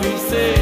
We say.